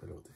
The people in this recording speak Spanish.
pelote.